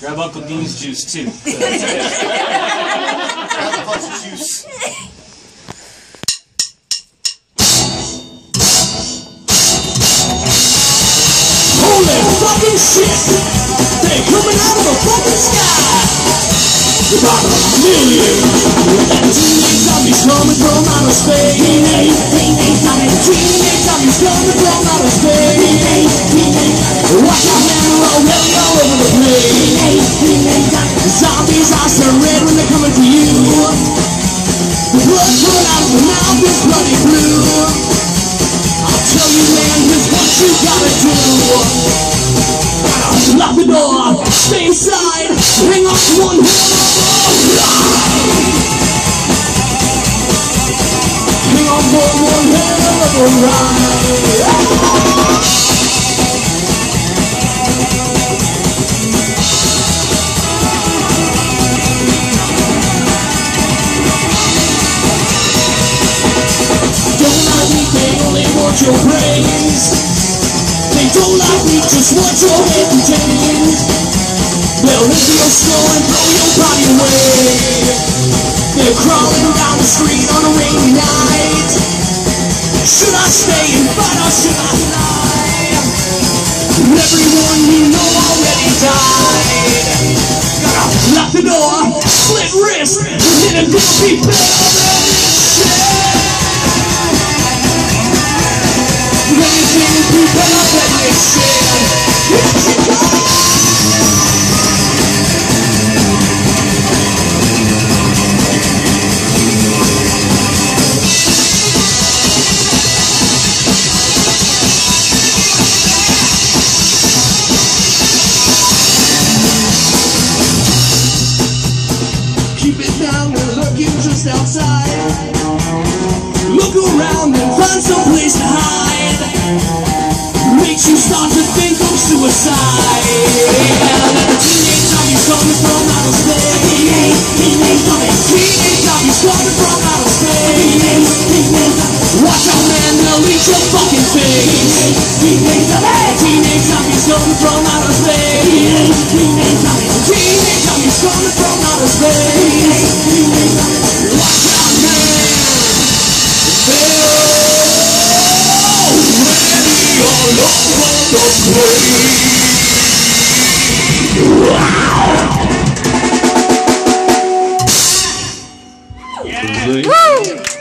Grab Uncle Dean's juice too. Grab a bunch of juice. Holy fucking shit! They coming out of the fucking sky! About a million! Teenage zombies coming from outer space! Teenage, teenage zombies! Teenage zombies coming from outer space! Eyes turn red when they're coming for you! The blood coming out of the mouth is bloody blue! I'll tell you man, here's what you gotta do! Lock the door, stay inside, hang on to one Hang on for one hell of a want your praise. They don't like me, just want your contained. They'll hit your skull and blow your body away. They're crawling down the street on a rainy night. Should I stay and fight or should I fly? Everyone you know already died. Gotta lock the door, split wrist, hit a deal, be Anything outside. Look around and find some place to hide. You start to think of suicide. Teenage zombies coming from outer space. Teenage zombies, teenage zombies coming from outer space. Watch out, man, they'll eat your fucking face. Teenage zombies, teenage zombies coming from. Wow. Yeah. Woo!